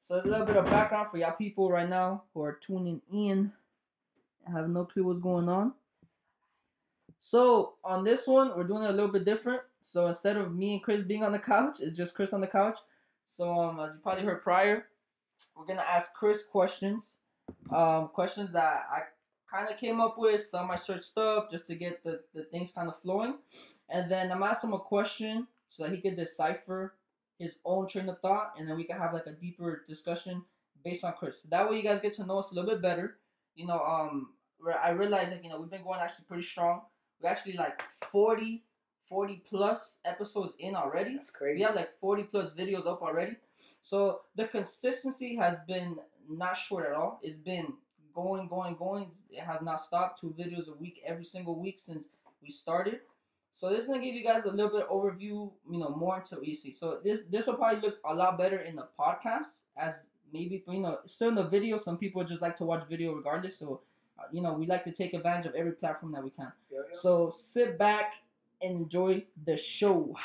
So a little bit of background for y'all people right now who are tuning in. I have no clue what's going on. So on this one, we're doing it a little bit different. So instead of me and Chris being on the couch, it's just Chris on the couch. So um, as you probably heard prior, we're gonna ask Chris questions, um, questions that I kind of came up with. Some I searched up just to get the, the things kind of flowing, and then I'm asking him a question so that he could decipher his own train of thought, and then we can have like a deeper discussion based on Chris. That way, you guys get to know us a little bit better. You know, um, I realize like you know we've been going actually pretty strong. We're actually like 40, 40 plus episodes in already. That's crazy. We have like 40 plus videos up already. So the consistency has been not short at all. It's been going, going, going. It has not stopped. Two videos a week every single week since we started. So this is gonna give you guys a little bit overview, you know, more into see. So this this will probably look a lot better in the podcast as maybe you know still in the video. Some people just like to watch video regardless. So uh, you know we like to take advantage of every platform that we can. Yeah, yeah. So sit back and enjoy the show.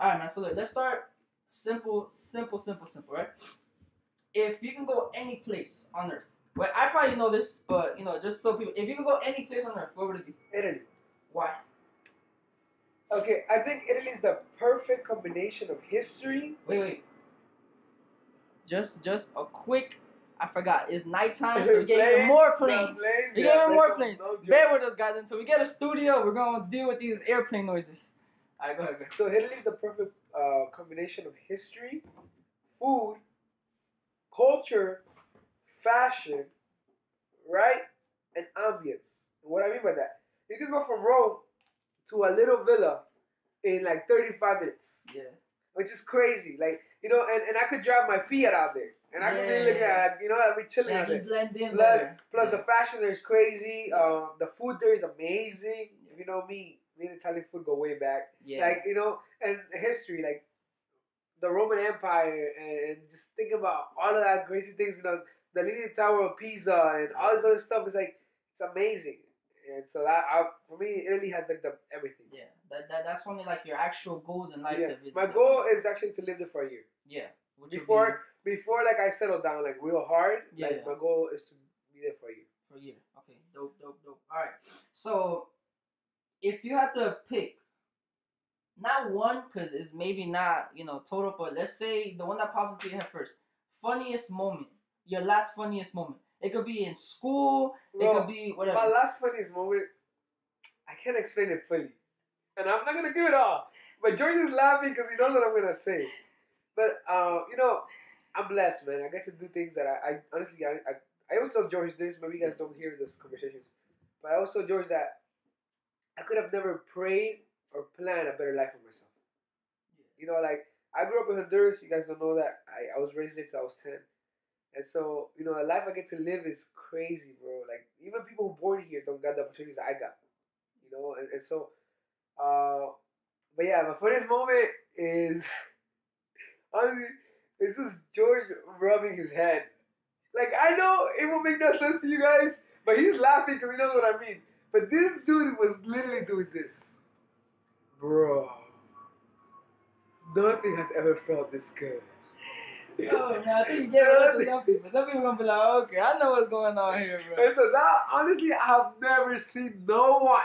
All right, man. So look, let's start simple, simple, simple, simple. Right? If you can go any place on earth, well, I probably know this, but you know, just so people, if you can go any place on earth, where would it be? Italy. Why? Okay, I think Italy is the perfect combination of history. Wait, wait. Just, just a quick. I forgot. It's nighttime, so we get even more planes. planes, We yeah, get even more planes. no. Bear with us, guys, until we get a studio. We're gonna deal with these airplane noises. All right, go ahead, go ahead. So Italy is the perfect uh, combination of history, food, culture, fashion, right, and ambience. What I mean by that, you can go from Rome to a little villa in like 35 minutes, Yeah. which is crazy. Like you know, and, and I could drive my Fiat out there, and I could be looking Yeah. at, you know, I'd be chilling Yeah, out there. blend in Plus, plus yeah. the fashion there is crazy. Um, the food there is amazing. If you know me, me and Italian food go way back. yeah. Like you know, and history, like the Roman Empire, and, and just think about all of that crazy things. You know, the Leaning Tower of Pisa, and all this other stuff is like it's amazing. And so that I, for me, Italy has like the everything. yeah. That, that that's only like your actual goals in life Yeah. to visit. My goal is actually to live there for a year. yeah. Which Before before like I settle down like real hard. Yeah, Like yeah. my goal is to be there for a year. for a year. Okay. Dope. Dope. Dope. All right. So, if you had to pick, not one, cause it's maybe not you know total, but let's say the one that pops into your head first. Funniest moment. Your last funniest moment. It could be in school. it could be whatever. My last funniest moment, I can't explain it fully, and I'm not gonna give it all. But George is laughing because he knows what I'm gonna say. But uh, you know, I'm blessed, man. I get to do things that I, I honestly, I, I, I always tell George this. but you guys don't hear this conversations, but I also George that I could have never prayed or planned a better life for myself. You know, like I grew up in Honduras. You guys don't know that. I, I was raised since I was ten. And so, you know, the life I get to live is crazy, bro. Like, even people born here don't got the opportunities I got. You know, and, and so, uh, but yeah, my funniest moment is, honestly, it's just George rubbing his head. Like, I know it will make no sense to you guys, but he's laughing because he knows what I mean. But this dude was literally doing this. Bro. Nothing has ever felt this good. Oh, man, I think you gave it to some people. Some people gonna be like, okay, I know what's going on here, bro. And so now, honestly, I have never seen no one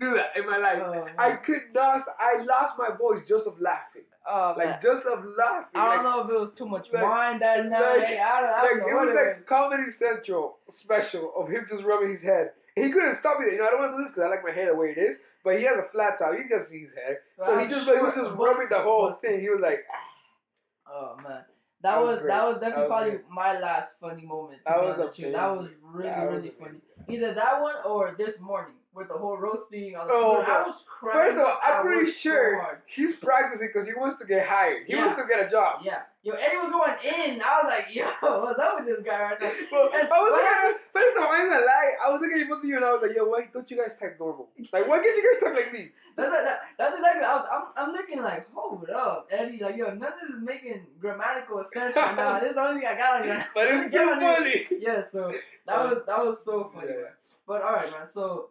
do that in my life. Oh, I could not. I lost my voice just of laughing, Oh, man. like just of laughing. I don't like, know if it was too much like- wine that night. like- I don't, I don't know it was like was. Comedy Central special of him just rubbing his head. He couldn't stop it. You know, I don't want to do this because I like my hair the way it is. But he has a flat top. You can see his hair. So he just sure he was just rubbing the whole thing. He was like, ah. Oh man, that That was was that was That definitely was probably great. my last funny moment. That was honest with you. That was really That was really funny. Either that one or this morning with the whole roasting. On the Oh, food. I was crying. first of all, I'm pretty worked so sure he's practicing because he wants to get hired. He Yeah. wants to get a job. Yeah, yo, Eddie was going in. I was like, yo, what's up with this guy right now? Well, And I was looking first of all, I ain't gonna lie. I was looking at both of you and I was like, yo, why don't you guys type normal? Like, why can't you guys type like me? That's that, that's exactly. I was, I'm I'm looking like, hold up, Eddie. Like, yo, none of this is making grammatical sense right now. This is the only thing I got on here. But it's too funny. Yeah, so that was that was so funny. Yeah. man. But all right, man. So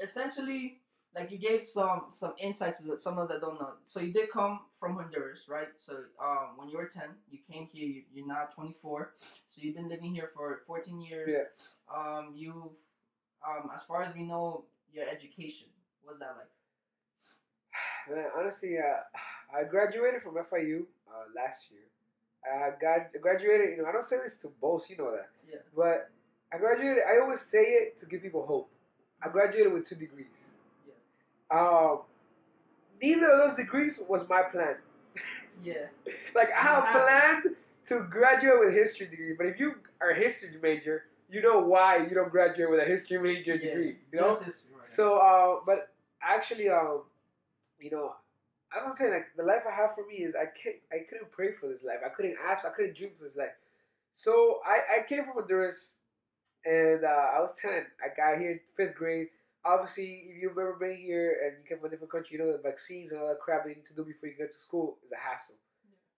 essentially, like you gave some some insights to some of us that don't know. So you did come from Honduras, right? So um, when you were ten, you came here. You, you're now 24, so you've been living here for 14 years. Yeah. Um, you've um, as far as we know, your education. What's that like? Man, honestly, uh, I graduated from FIU uh, last year. I got graduated. You know, I don't say this to boast. You know that. Yeah. But I graduated. I always say it to give people hope. I graduated with two degrees. Yeah. Um, neither of those degrees was my plan. Yeah. like I have planned to graduate with a history degree, but if you are a history major, you know why you don't graduate with a history major yeah. degree. You know. Just history, right? So, uh, but actually, um, you know, I'm saying like the life I have for me is I can't, I couldn't pray for this life. I couldn't ask. I couldn't dream for this life. So I, I came from Honduras, and uh, I was ten. I got here in fifth grade. Obviously, if you've ever been here and you come from a different country, you know the vaccines and all that crap you need to do before you get to school is a hassle.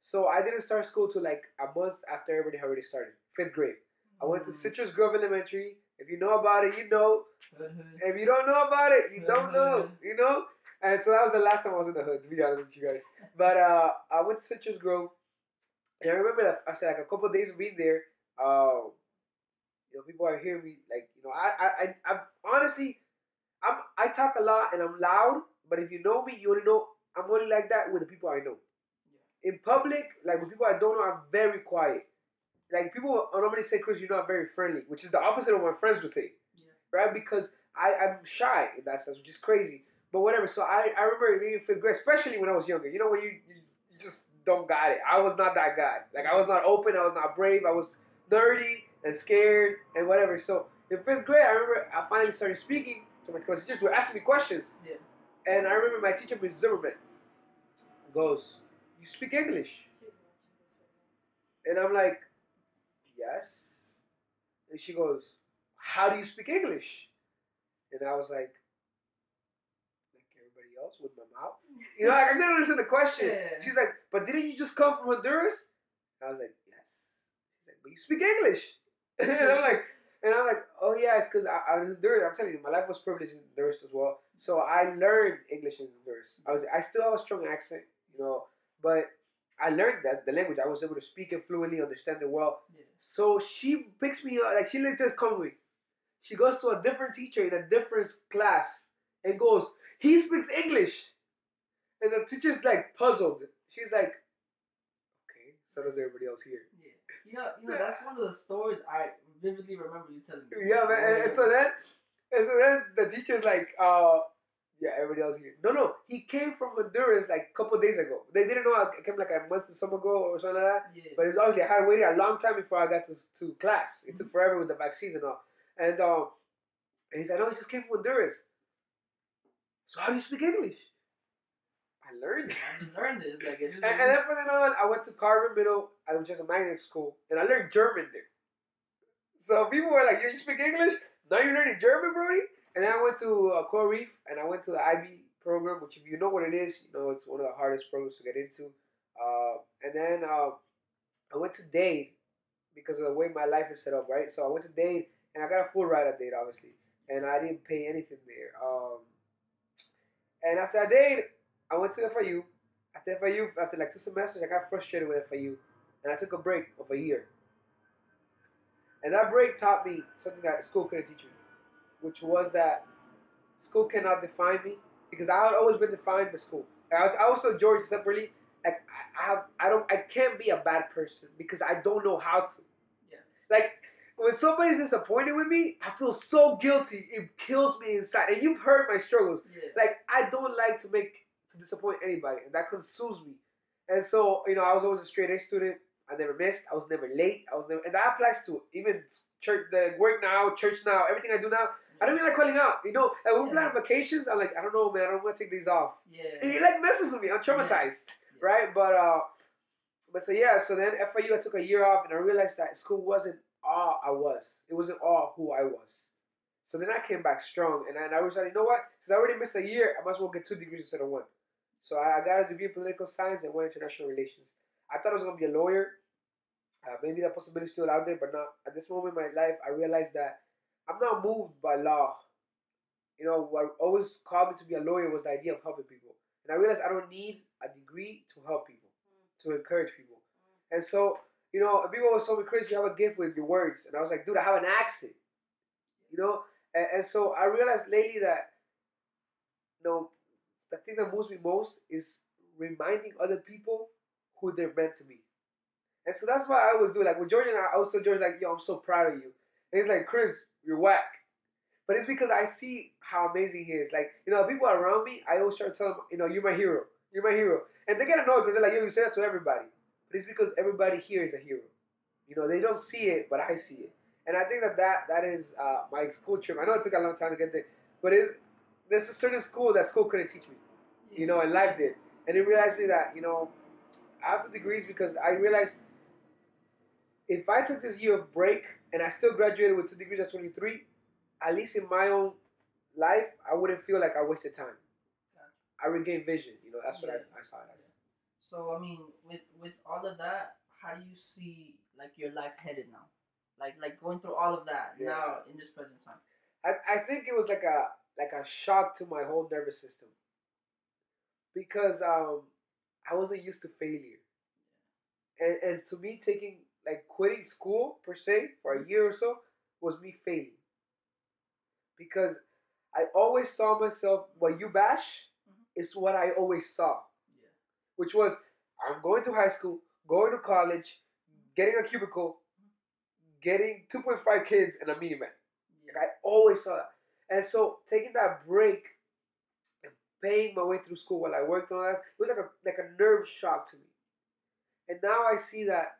So I didn't start school till like a month after everybody had already started. Fifth grade. I went to Mm. Citrus Grove Elementary. If you know about it, you know. Hood. If you don't know about it, you don't know, you know? And so that was the last time I was in the hood, to be honest with you guys. But uh, I went to Citrus Grove, and I remember that I said like a couple days of being there, uh, you know, people are hearing me, like, you know, I, I, I, I'm honestly, I'm, I talk a lot and I'm loud, but if you know me, you only know I'm only like that with the people I know. In public, like with people I don't know, I'm very quiet. Like people normally say, Chris, you're not very friendly, which is the opposite of what my friends would say Yeah. right? Because I, I'm shy in that sense, which is crazy. But whatever. So I, I remember being in fifth grade, especially when I was younger. You know, when you, you, you just don't got it. I was not that guy. Like, I was not open. I was not brave. I was nerdy and scared and whatever. So in fifth grade, I remember I finally started speaking to my teachers. They were asking me questions. Yeah. And I remember my teacher, Ms. Zimmerman, goes, You speak English? And I'm like, Yes. And she goes, How do you speak English? And I was like, Like everybody else with my mouth. You know, like, I didn't understand the question. Yeah. She's like, But didn't you just come from Honduras? I was like, Yes. She's like, But you speak English. and I'm like, and I'm like, oh yeah, it's because I, I was Honduras. I'm telling you, my life was privileged in Honduras as well. So I learned English in Honduras. I was, I still have a strong accent, you know, but I learned that the language. I was able to speak it fluently, understand it well. Yeah. So she picks me up, like she literally says, come with me. She goes to a different teacher in a different class and goes, he speaks English. And the teacher's like puzzled. She's like, okay, so does everybody else here. Yeah. You know, you know, that's one of the stories I vividly remember you telling me. Yeah, man. And, and so then, and so then the teacher's like, uh, yeah, everybody else here. No, no, he came from Honduras like a couple days ago. They didn't know I came like a month or some ago or something like that. Yeah. But it's obviously I had waited a long time before I got to, to class. It took forever with the vaccines and all. And um, and he said, no, he just came from Honduras. So how do you speak English? I learned. I just learned this. Like, it just And, and then from then on, I went to Carver Middle, I was just a magnet school, and I learned German there. So people were like, "You speak English? Now you're learning German, Brody?" And then I went to uh, Coral Reef, and I went to the IB program, which if you know what it is, you know it's one of the hardest programs to get into. Uh, and then uh, I went to Dade because of the way my life is set up, right? So I went to Dade, and I got a full ride at Dade, obviously, and I didn't pay anything there. Um, and after I Dade, I went to FIU. After FIU, after like two semesters, I got frustrated with FIU, and I took a break of a year. And that break taught me something that school couldn't teach me, which was that school cannot define me because I had always been defined by school. I was I also George separately. Like I I have I don't I can't be a bad person because I don't know how to. Yeah. Like when somebody's disappointed with me, I feel so guilty. It kills me inside. And you've heard my struggles. Yeah. Like I don't like to make to disappoint anybody, and that consumes me. And so you know, I was always a straight A student. I never missed. I was never late. I was never, and that applies to even church, the work now, church now, everything I do now. I don't even like calling out. You know, and when we plan Yeah. vacations, I'm like, I don't know, man. I don't want to take these off. Yeah. It like messes with me. I'm traumatized, Yeah. right? But uh, but so yeah. So then FIU, I took a year off, and I realized that school wasn't all I was. It wasn't all who I was. So then I came back strong, and I, and I was like, you know what? Since I already missed a year, I might as well get two degrees instead of one. So I, I got a degree in political science and one in international relations. I thought I was gonna be a lawyer. Uh, maybe that possibility is still out there, but not at this moment in my life. I realized that I'm not moved by law you know, what always called me to be a lawyer was the idea of helping people. And I realized I don't need a degree to help people, to encourage people. And so, you know, people always told me, Chris, you have a gift with your words. And I was like, dude, I have an accent. You know? And, and so I realized lately that, you know, the thing that moves me most is reminding other people who they're meant to be. And so that's why I always do. Like with George and I, I was tell George like, yo, I'm so proud of you. And he's like, Chris, you're whack. But it's because I see how amazing he is. Like, you know, people around me, I always try to tell them, you know, you're my hero. You're my hero. And they get annoyed because they're like, yo, you say that to everybody. But it's because everybody here is a hero. You know, they don't see it, but I see it. And I think that that, that is uh, my school trip. I know it took a long time to get there, but it's, there's a certain school that school couldn't teach me. You know, and life did. And it realized me that, you know, I have the degrees because I realized if I took this year of break and I still graduated with two degrees at 23, at least in my own life, I wouldn't feel like I wasted time. I regained vision. You know, that's what I, I saw it as. So I mean, with with all of that, how do you see like your life headed now? Like like going through all of that Yeah. now in this present time. I, I think it was like a like a shock to my whole nervous system because um I wasn't used to failure, and and to me taking like quitting school per se for a year or so was me failing because I always saw myself what you bash Mhm. is what I always saw, Yeah. which was I'm going to high school, going to college, getting a cubicle, getting 2.5 kids and a minivan. Like I always saw that. And so taking that break and paying my way through school while I worked on that, it was like a like a nerve shock to me. And now I see that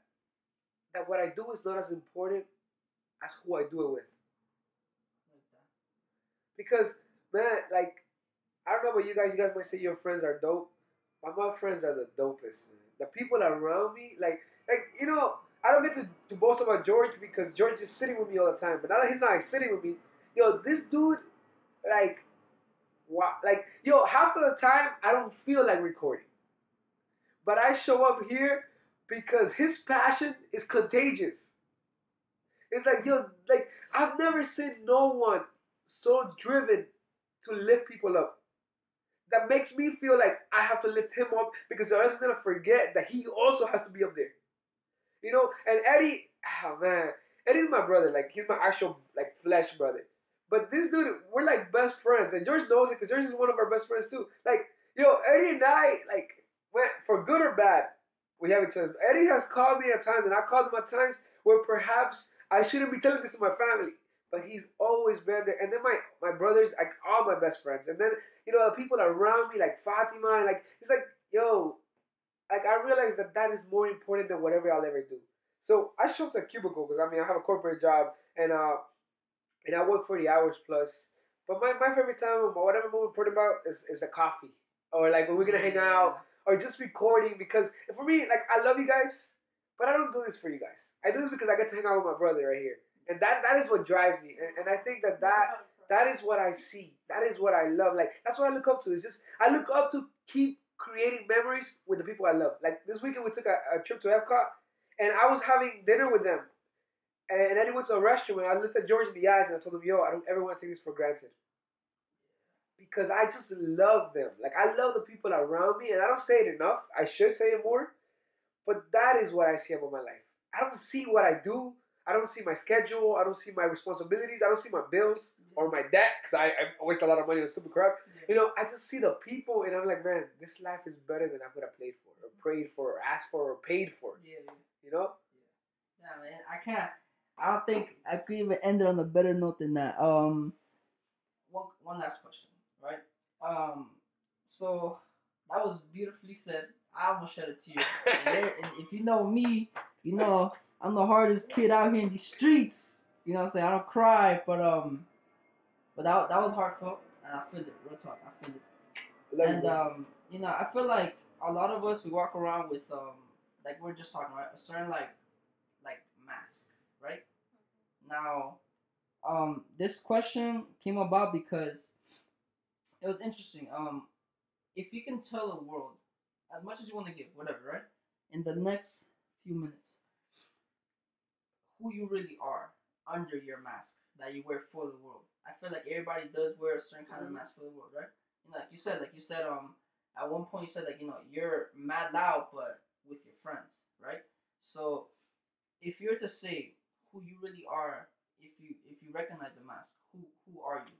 that what I do is not as important as who I do it with. Because man, like I don't know about you guys, you guys might say your friends are dope. But my friends are the dopest. The people around me, like like, you know, I don't get to, to boast about George because George is sitting with me all the time. But now that he's not like, sitting with me, yo, this dude, like, wow, like, yo, half of the time I don't feel like recording. But I show up here because his passion is contagious. It's like, yo, like, I've never seen no one so driven to lift people up. That makes me feel like I have to lift him up because or else he's gonna forget that he also has to be up there. You know, and Eddie, oh man, Eddie's my brother. Like he's my actual like flesh brother. But this dude, we're like best friends, and George knows it because George is one of our best friends too. Like, yo, Eddie and I, like, went for good or bad, we have each other. Eddie has called me at times, and I called him at times where perhaps I shouldn't be telling this to my family. But he's always been there. And then my my brothers, like all my best friends, and then you know the people around me, like Fatima, and like it's like, yo, like I realized that that is more important than whatever I'll ever do. So I show up to cubicle because I mean I have a corporate job and uh and I work 40 hours plus. But my, my favorite time or whatever more important about is, is the coffee. Or like when we're gonna hang out or just recording because for me, like I love you guys, but I don't do this for you guys. I do this because I get to hang out with my brother right here. And that that is what drives me. And, and I think that that that is what I see. That is what I love. Like that's what I look up to. It's just I look up to keep creating memories with the people I love. Like this weekend we took a, a trip to Epcot, and I was having dinner with them. And then he went to a restaurant. And I looked at George in the eyes and I told him, "Yo, I don't ever want to take this for granted." Because I just love them. Like I love the people around me, and I don't say it enough. I should say it more, but that is what I see about my life. I don't see what I do. I don't see my schedule. I don't see my responsibilities. I don't see my bills mm-hmm. or my debt because I, I waste a lot of money on stupid crap. You know, I just see the people and I'm like, man, this life is better than I could have played for, or prayed for, or asked for, or paid for. Yeah. You know? Yeah, man. I can't. I don't think I could even end it on a better note than that. Um, one one last question, right? Um, so that was beautifully said. I almost shed a tear. and, and if you know me, you know I'm the hardest kid out here in these streets. You know what I'm saying? I don't cry, but um, but that that was heartfelt, and I feel it. Real talk, I feel it. And um, you know, I feel like a lot of us we walk around with um, like we're just talking right, a certain like, like mask, right? Now, um, this question came about because it was interesting. Um, if you can tell the world as much as you want to give, whatever, right? In the next few minutes, who you really are. under your mask that you wear for the world. I feel like everybody does wear a certain kind of Mhm. mask for the world, right? You know, like you said, like you said, um, at one point you said like you know you're mad loud, but with your friends, right? So, if you're to say who you really are, if you if you recognize a mask, who who are you?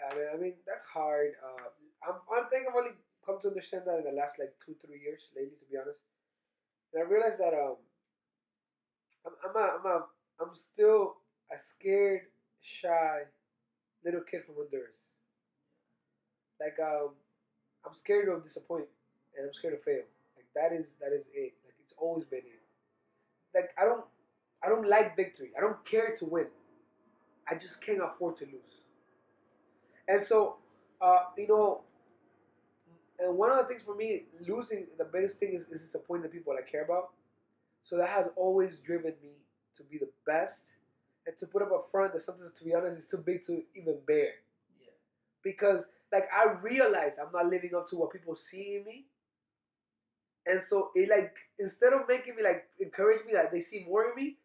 I mean, I mean that's hard. Uh, I'm, I think I've only come to understand that in the last like two, three years lately, to be honest. And I realized that um, I'm, I'm a, I'm a, I'm still a scared, shy little kid from Honduras. Like um, I'm scared of disappointment and I'm scared to fail. Like that is that is it. Like it's always been it. Like I don't, I don't like victory. I don't care to win. I just can't afford to lose. And so, uh, you know, and one of the things for me, losing, the biggest thing is, is disappointing the people I care about. So that has always driven me to be the best and to put up a front that sometimes, to be honest, is too big to even bear. Yeah. Because, like, I realize I'm not living up to what people see in me. And so it, like, instead of making me, like, encourage me that they see more in me,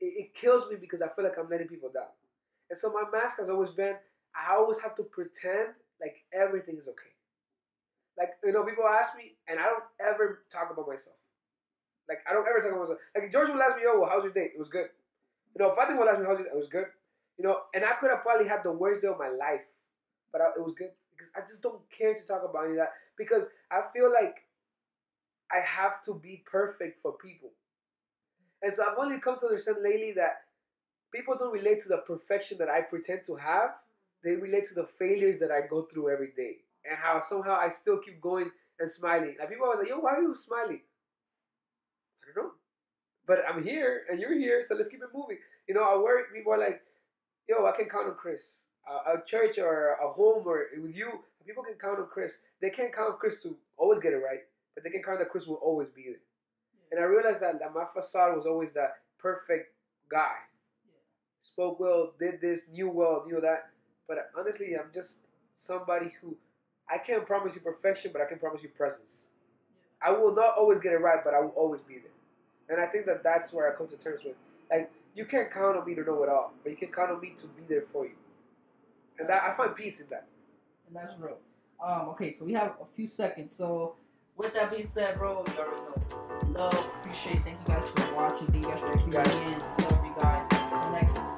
it, it kills me because I feel like I'm letting people down. And so my mask has always been I always have to pretend like everything is okay. Like, you know, people ask me, and I don't ever talk about myself. Like, I don't ever talk about myself. Like, George will ask me, oh, well, how's your day? It was good. You know, Fatima will ask me, how's your day? It was good. You know, and I could have probably had the worst day of my life, but I, it was good because I just don't care to talk about any of that because I feel like I have to be perfect for people. And so I've only come to understand lately that people don't relate to the perfection that I pretend to have. They relate to the failures that I go through every day and how somehow I still keep going and smiling. Like people are like, yo, why are you smiling? I don't know. But I'm here and you're here, so let's keep it moving. You know, I work, people are like, yo, I can count on Chris. Uh, a church or a home or with you, people can count on Chris. They can't count on Chris to always get it right, but they can count that Chris will always be there. And I realized that, my facade was always that perfect guy. Spoke well, did this, knew well, knew that. But honestly, I'm just somebody who I can't promise you perfection, but I can promise you presence. I will not always get it right, but I will always be there. And I think that that's where I come to terms with. Like, you can't count on me to know it all, but you can count on me to be there for you. And that, I find peace in that. And that's real. Um, okay, so we have a few seconds. So with that being said, bro, you already know. Love, appreciate, thank you guys for watching. Thank you guys for tuning in. Love you guys. Next.